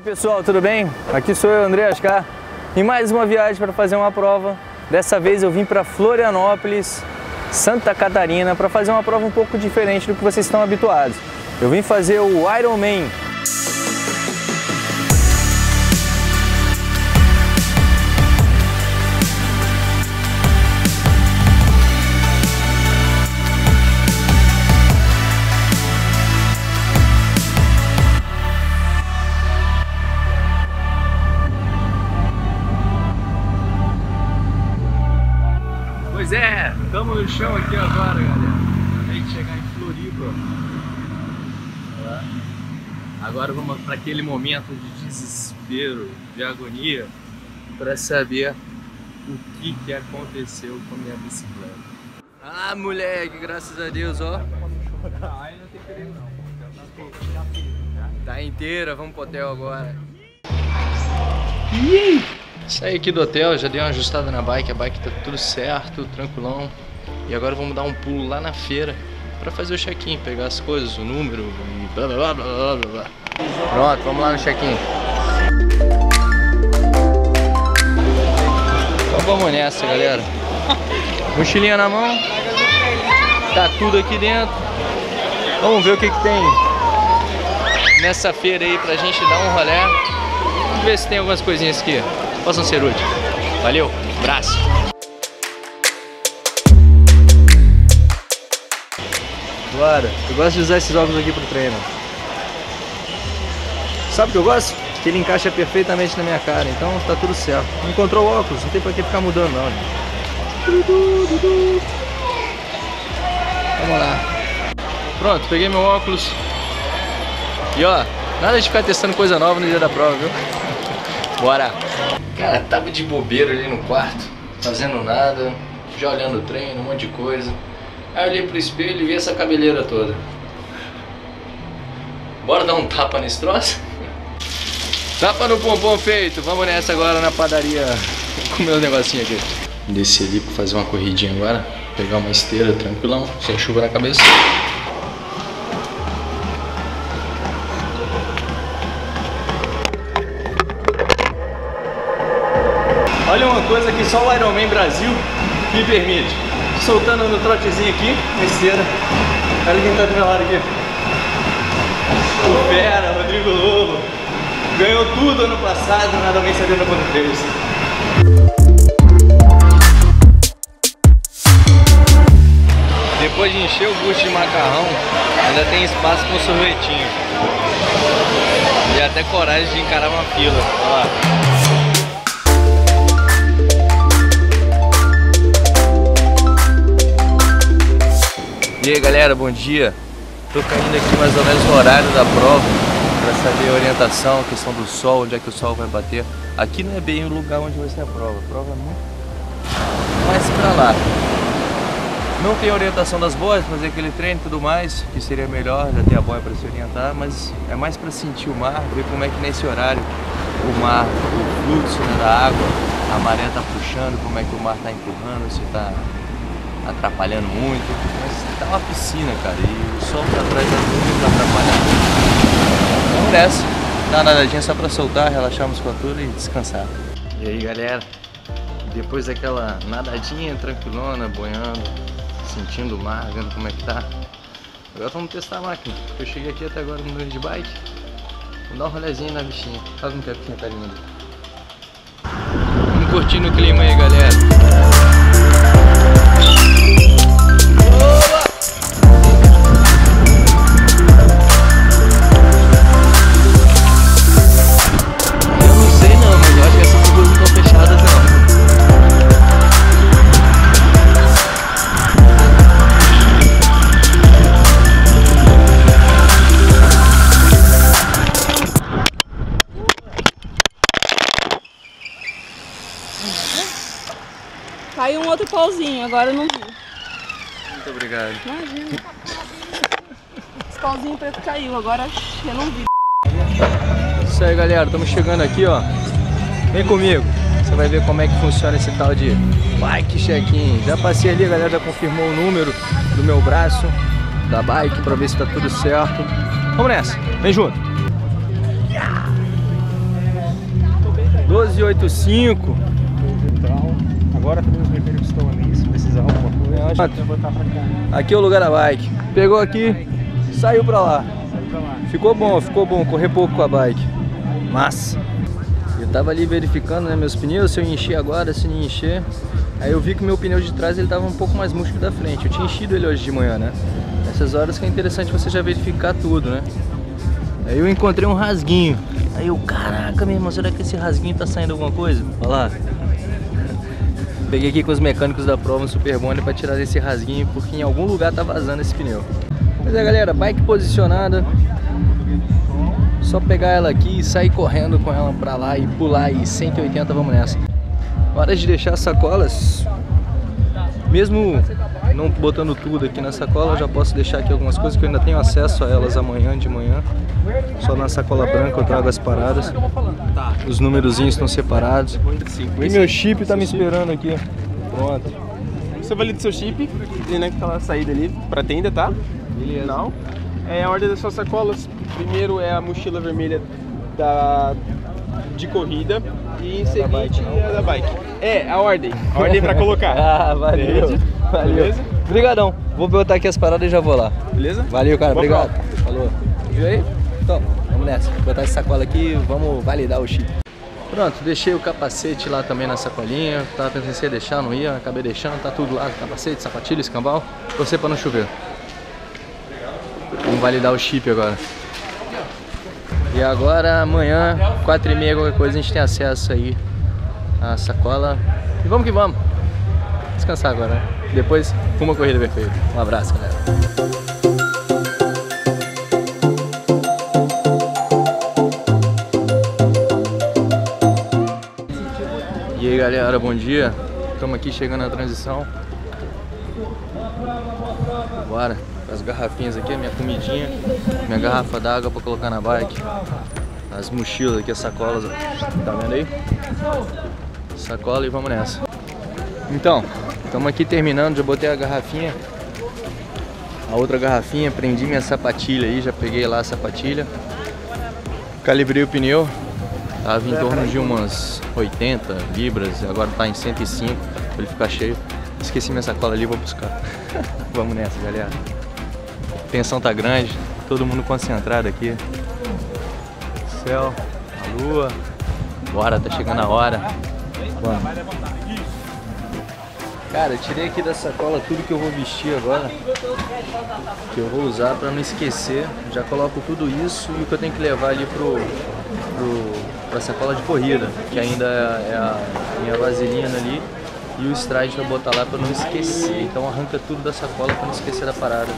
aí pessoal, tudo bem? Aqui sou eu, André Ascar, em mais uma viagem para fazer uma prova. Dessa vez eu vim para Florianópolis, Santa Catarina, para fazer uma prova um pouco diferente do que vocês estão habituados. Eu vim fazer o Ironman Pois é, estamos no chão aqui agora, galera. Acabei de chegar em Floripa. Agora vamos para aquele momento de desespero, de agonia, para saber o que, que aconteceu com a minha bicicleta. Ah, moleque, graças a Deus, ó. Tá inteira, vamos pro hotel agora. Saí aqui do hotel, já dei uma ajustada na bike, a bike tá tudo certo, tranquilão. E agora vamos dar um pulo lá na feira para fazer o check-in, pegar as coisas, o número e blá blá blá blá blá blá. Pronto, vamos lá no check-in. Então vamos nessa, galera. Mochilinha na mão. Tá tudo aqui dentro. Vamos ver o que que tem nessa feira aí pra gente dar um rolé. Vamos ver se tem algumas coisinhas aqui possam ser úteis. Valeu, abraço! Bora, eu gosto de usar esses óculos aqui pro treino. Sabe o que eu gosto? Que ele encaixa perfeitamente na minha cara, então tá tudo certo. Encontrou o óculos, não tem pra que ficar mudando não. Gente. Vamos lá. Pronto, peguei meu óculos. E ó, nada de ficar testando coisa nova no dia da prova, viu? Bora! Cara, tava de bobeira ali no quarto, fazendo nada, já olhando o treino, um monte de coisa. Aí eu olhei pro espelho e vi essa cabeleira toda. Bora dar um tapa nesse troço? Tapa no pompom feito, vamos nessa agora na padaria comer um negocinho aqui. Desci ali pra fazer uma corridinha agora, pegar uma esteira tranquilão, sem chuva na cabeça. Só o Ironman Brasil me permite. Soltando no trotezinho aqui, na esteira. Olha quem tá do meu lado aqui. O Fera, Rodrigo Lobo. Ganhou tudo ano passado no Ironman 70.3. Depois de encher o bucho de macarrão, ainda tem espaço um sorvetinho. E até coragem de encarar uma fila. Olha lá. E aí galera, bom dia. Tô caindo aqui mais ou menos no horário da prova para saber a orientação, a questão do sol, onde é que o sol vai bater. Aqui não é bem o lugar onde vai ser a prova. A prova é muito mais para lá. Não tem orientação das boias, fazer aquele treino e tudo mais, que seria melhor, já ter a boia para se orientar, mas é mais para sentir o mar, ver como é que nesse horário o mar, o fluxo né, da água, a maré tá puxando, como é que o mar tá empurrando, se tá atrapalhando muito. Mas tá uma piscina, cara, e o sol tá atrás das nuvens atrapalhando. Vamos nessa, dá uma nadadinha só pra soltar, relaxar a musculatura e descansar. E aí galera, depois daquela nadadinha tranquilona, boiando, sentindo o mar, vendo como é que tá. Agora vamos testar a máquina. Eu cheguei aqui até agora no de bike. Vamos dar um rolezinho na bichinha. Que a bichinha tá linda. Vamos curtindo o clima aí, galera. Pauzinho, agora eu não vi. Muito obrigado. Imagina. Esse pauzinho preto caiu, agora eu não vi. Isso aí galera, estamos chegando aqui ó. Vem comigo. Você vai ver como é que funciona esse tal de bike check-in. Já passei ali, a galera já confirmou o número do meu braço da bike para ver se tá tudo certo. Vamos nessa, vem junto. 5. Agora também os mecânicos estão ali, se precisar alguma coisa, Eu acho- vai botar pra cá. Aqui é o lugar da bike. Pegou aqui, saiu pra lá. Sai pra lá. Ficou bom, ficou bom. Correr pouco com a bike. Massa. Eu tava ali verificando né, meus pneus, se eu encher agora, se não encher. Aí eu vi que o meu pneu de trás ele tava um pouco mais murcho que da frente. Eu tinha enchido ele hoje de manhã, né? Nessas horas que é interessante você já verificar tudo, né? Aí eu encontrei um rasguinho. Aí eu, caraca, meu irmão, será que esse rasguinho tá saindo alguma coisa? Olha lá. Peguei aqui com os mecânicos da prova um Super Bond pra tirar esse rasguinho, porque em algum lugar tá vazando esse pneu. Mas é galera, bike posicionada. Só pegar ela aqui e sair correndo com ela pra lá e pular e 180, vamos nessa. Hora de deixar as sacolas. Mesmo não botando tudo aqui na sacola, eu já posso deixar aqui algumas coisas que eu ainda tenho acesso a elas amanhã de manhã. Só na sacola branca eu trago as paradas. Os numerozinhos estão separados. E meu chip tá me esperando aqui. Pronto. Você valida seu chip, e naquela saída ali pra tenda, tá? Beleza. Não. É a ordem das suas sacolas. Primeiro é a mochila vermelha da de corrida e em seguinte é a da bike. É, a ordem. A ordem pra colocar. Ah, valeu. Entende? Valeu. Beleza? Obrigadão. Vou botar aqui as paradas e já vou lá. Beleza? Valeu, cara. Boa Obrigado. Falou. Viu aí? Então, vamos nessa. Vou botar essa sacola aqui vamos validar o chip. Pronto, deixei o capacete lá também na sacolinha. Tava pensando se ia deixar, não ia. Acabei deixando. Tá tudo lá. Capacete, sapatilha, escambau. Torcer pra não chover. Vamos validar o chip agora. E agora, amanhã, 4h30, qualquer coisa, a gente tem acesso aí à sacola. E vamos que vamos. Descansar agora, né? Depois, uma corrida perfeita. Um abraço, galera. E aí galera, bom dia. Estamos aqui chegando na transição. Bora. As garrafinhas aqui, a minha comidinha, minha garrafa d'água para colocar na bike. As mochilas aqui, as sacolas, tá vendo aí? Sacola e vamos nessa. Então, estamos aqui terminando, já botei a garrafinha. A outra garrafinha, prendi minha sapatilha aí, já peguei lá a sapatilha. Calibrei o pneu, Tava em torno de umas 80 libras, agora tá em 105 pra ele ficar cheio. Esqueci minha sacola ali, vou buscar. Vamos nessa, galera. A tensão tá grande, todo mundo concentrado aqui. Céu, a lua. Bora, tá chegando a hora. Vamos. Cara, eu tirei aqui da sacola tudo que eu vou vestir agora. Que eu vou usar pra não esquecer. Já coloco tudo isso e o que eu tenho que levar ali pro, pro, pra sacola de corrida. Que ainda é a minha vaselina ali. E o stride pra botar lá pra não esquecer. Então arranca tudo da sacola pra não esquecer da parada.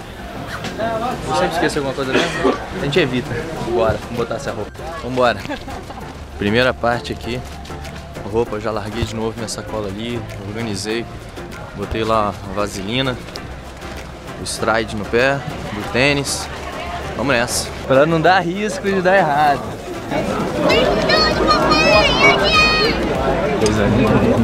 Eu sempre esqueço alguma coisa mesmo. A gente evita. Bora, vamos botar essa roupa. Vambora. Primeira parte aqui. Roupa, já larguei de novo minha sacola ali. Organizei. Botei lá a vaselina. O stride no pé. Do tênis. Vamos nessa. Pra não dar risco de dar errado. Coisa linda.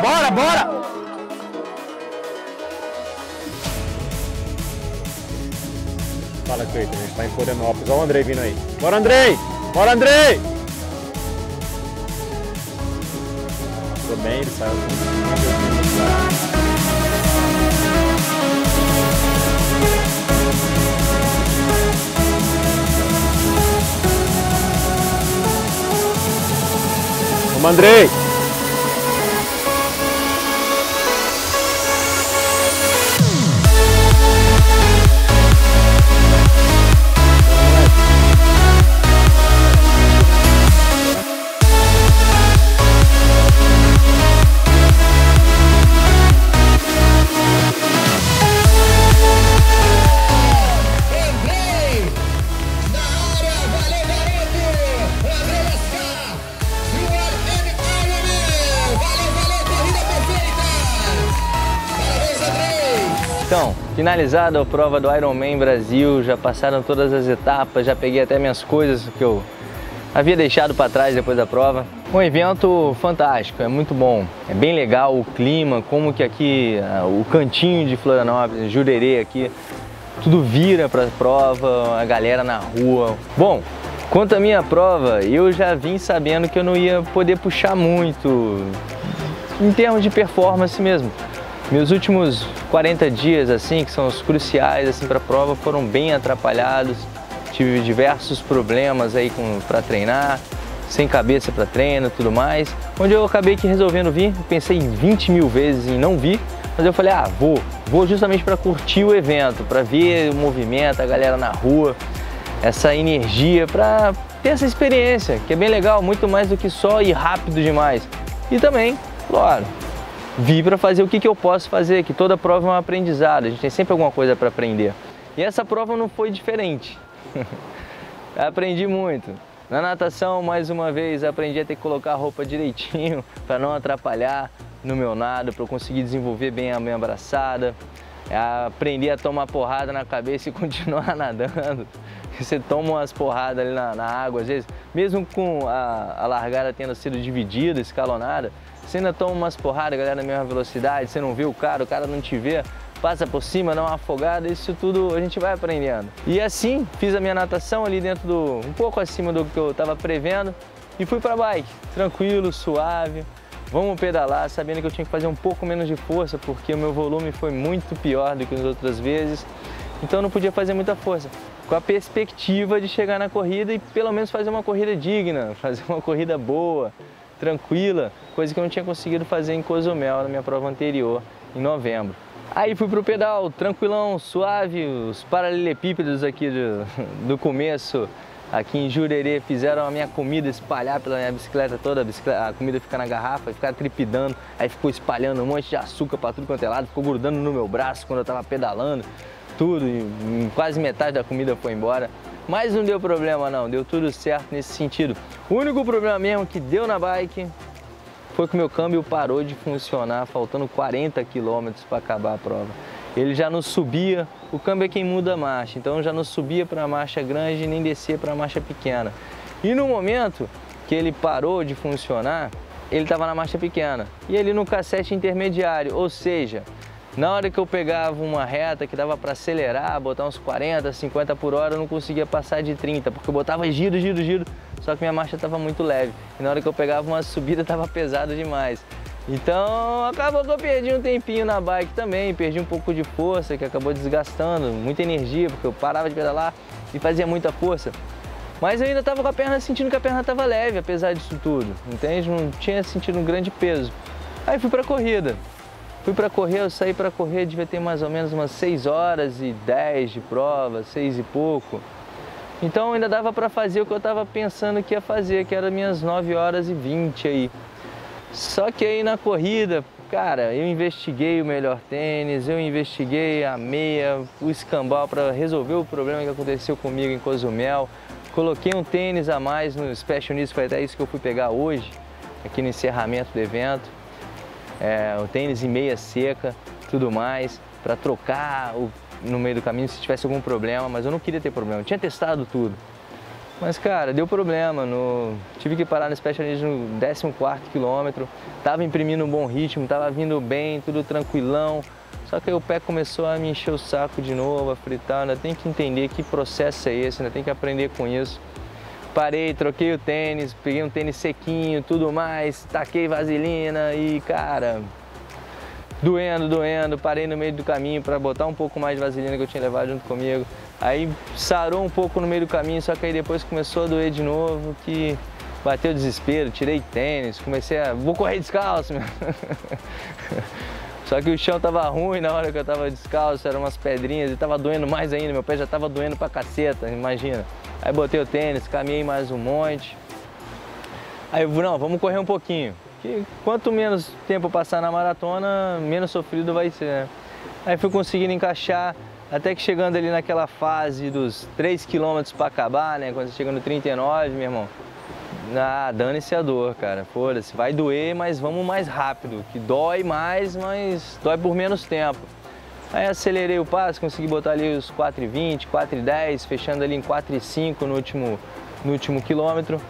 Bora, bora! Fala, Cleiton. A gente tá em Florianópolis. Olha o Andrei vindo aí. Bora, Andrei! Bora, Andrei! Tô bem, ele saiu. Vamos, Andrei! Finalizada a prova do Ironman Brasil, já passaram todas as etapas, já peguei até minhas coisas que eu havia deixado para trás depois da prova. Um evento fantástico, é muito bom, é bem legal o clima, como que aqui, ah, o cantinho de Florianópolis, Jurerê aqui, tudo vira para a prova, a galera na rua. Bom, quanto à minha prova, eu já vim sabendo que eu não ia poder puxar muito, em termos de performance mesmo. Meus últimos 40 dias, assim, que são os cruciais assim, para a prova, foram bem atrapalhados. Tive diversos problemas aí para treinar, sem cabeça para treino tudo mais. Onde eu acabei que resolvendo vir, pensei 20 mil vezes em não vir, mas eu falei, ah, vou. Vou justamente para curtir o evento, para ver o movimento, a galera na rua, essa energia, para ter essa experiência, que é bem legal, muito mais do que só ir rápido demais. E também, claro, vi para fazer o que, que eu posso fazer, que toda prova é um aprendizado, a gente tem sempre alguma coisa para aprender. E essa prova não foi diferente. aprendi muito. Na natação, mais uma vez, aprendi a ter que colocar a roupa direitinho para não atrapalhar no meu nado, para eu conseguir desenvolver bem a minha abraçada. Aprendi a tomar porrada na cabeça e continuar nadando. Você toma umas porradas ali na, na água, às vezes, mesmo com a, a largada tendo sido dividida, escalonada, você ainda toma umas porradas, galera, na mesma velocidade, você não vê o cara, o cara não te vê, passa por cima, dá uma afogada, isso tudo a gente vai aprendendo. E assim, fiz a minha natação ali dentro do, um pouco acima do que eu estava prevendo e fui para bike, tranquilo, suave. Vamos pedalar, sabendo que eu tinha que fazer um pouco menos de força, porque o meu volume foi muito pior do que as outras vezes. Então eu não podia fazer muita força, com a perspectiva de chegar na corrida e pelo menos fazer uma corrida digna, fazer uma corrida boa, tranquila, coisa que eu não tinha conseguido fazer em Cozumel na minha prova anterior, em novembro. Aí fui pro pedal, tranquilão, suave, os paralelepípedos aqui do, do começo, aqui em Jurerê, fizeram a minha comida espalhar pela minha bicicleta toda, a, bicicleta, a comida fica na garrafa, ficar tripidando, aí ficou espalhando um monte de açúcar para tudo quanto é lado, ficou grudando no meu braço quando eu tava pedalando, tudo, quase metade da comida foi embora. Mas não deu problema não, deu tudo certo nesse sentido. O único problema mesmo que deu na bike foi que o meu câmbio parou de funcionar, faltando 40 km para acabar a prova. Ele já não subia, o câmbio é quem muda a marcha, então já não subia para a marcha grande nem descia para a marcha pequena. E no momento que ele parou de funcionar, ele estava na marcha pequena e ele no cassete intermediário, ou seja, na hora que eu pegava uma reta que dava para acelerar, botar uns 40, 50 por hora, eu não conseguia passar de 30, porque eu botava giro, giro, giro, só que minha marcha estava muito leve. E na hora que eu pegava uma subida, estava pesado demais. Então acabou que eu perdi um tempinho na bike também, perdi um pouco de força, que acabou desgastando, muita energia, porque eu parava de pedalar e fazia muita força. Mas eu ainda estava com a perna sentindo que a perna estava leve, apesar disso tudo, entende? Não tinha sentido um grande peso. Aí fui para a corrida. Fui para correr, eu saí para correr, devia ter mais ou menos umas 6 horas e 10 de prova, 6 e pouco. Então ainda dava para fazer o que eu estava pensando que ia fazer, que era minhas 9 horas e 20 aí. Só que aí na corrida, cara, eu investiguei o melhor tênis, eu investiguei a meia, o escambau para resolver o problema que aconteceu comigo em Cozumel. Coloquei um tênis a mais no Special Needs, foi até isso que eu fui pegar hoje, aqui no encerramento do evento é, o tênis em meia seca, tudo mais, para trocar o, no meio do caminho se tivesse algum problema, mas eu não queria ter problema, eu tinha testado tudo. Mas cara, deu problema, no... tive que parar no Specialist no 14 quilômetro, tava imprimindo um bom ritmo, tava vindo bem, tudo tranquilão, só que aí o pé começou a me encher o saco de novo, a fritar, ainda tem que entender que processo é esse, ainda tem que aprender com isso. Parei, troquei o tênis, peguei um tênis sequinho, tudo mais, taquei vaselina e, cara, doendo, doendo, parei no meio do caminho para botar um pouco mais de vaselina que eu tinha levado junto comigo. Aí sarou um pouco no meio do caminho, só que aí depois começou a doer de novo, que bateu desespero, tirei tênis, comecei a... vou correr descalço, meu. Só que o chão tava ruim na hora que eu tava descalço, eram umas pedrinhas e tava doendo mais ainda, meu pé já tava doendo pra caceta, imagina. Aí botei o tênis, caminhei mais um monte. Aí eu, não, vamos correr um pouquinho. Que quanto menos tempo passar na maratona, menos sofrido vai ser, né? Aí fui conseguindo encaixar, até que chegando ali naquela fase dos 3 km para acabar, né? Quando você chega no 39, meu irmão, ah, dane-se a dor, cara. Foda-se, vai doer, mas vamos mais rápido. Que dói mais, mas dói por menos tempo. Aí acelerei o passo, consegui botar ali os 4,20, 4,10, fechando ali em 4,5 no último, no último quilômetro.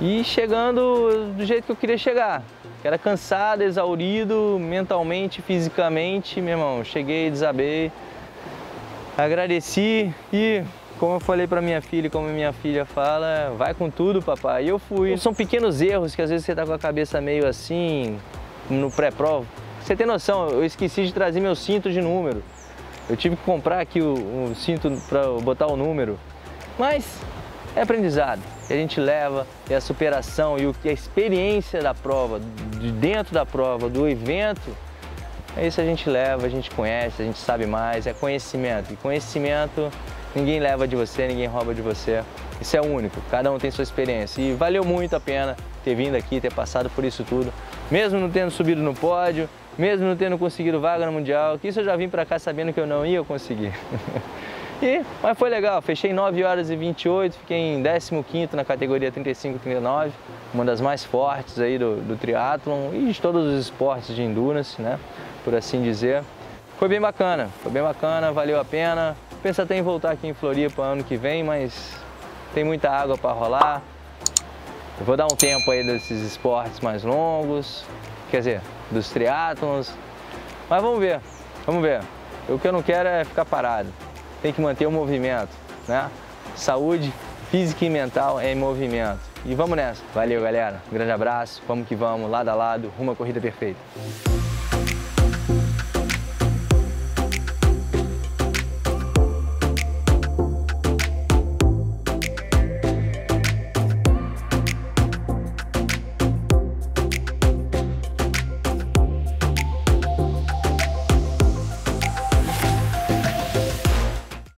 E chegando do jeito que eu queria chegar, que era cansado, exaurido, mentalmente, fisicamente, meu irmão. Cheguei, desabei, agradeci e como eu falei para minha filha, como minha filha fala, vai com tudo, papai. E eu fui. São pequenos erros que às vezes você tá com a cabeça meio assim, no pré-prova. Você tem noção, eu esqueci de trazer meu cinto de número. Eu tive que comprar aqui o, o cinto para botar o número. Mas é aprendizado. E a gente leva, é a superação e o que a experiência da prova, de dentro da prova, do evento, é isso a gente leva, a gente conhece, a gente sabe mais, é conhecimento. E conhecimento ninguém leva de você, ninguém rouba de você. Isso é único, cada um tem sua experiência. E valeu muito a pena ter vindo aqui, ter passado por isso tudo. Mesmo não tendo subido no pódio, mesmo não tendo conseguido vaga no Mundial, que isso eu já vim para cá sabendo que eu não ia conseguir. e, mas foi legal, fechei 9 horas e 28, fiquei em 15º na categoria 35-39, uma das mais fortes aí do, do triatlon e de todos os esportes de endurance, né, por assim dizer. Foi bem bacana, foi bem bacana, valeu a pena. Penso até em voltar aqui em Floripa ano que vem, mas tem muita água para rolar. Eu vou dar um tempo aí desses esportes mais longos, quer dizer, dos triatlons. Mas vamos ver, vamos ver. O que eu não quero é ficar parado. Tem que manter o movimento, né? Saúde física e mental é em movimento. E vamos nessa. Valeu, galera. Um grande abraço. Vamos que vamos, lado a lado, rumo à corrida perfeita.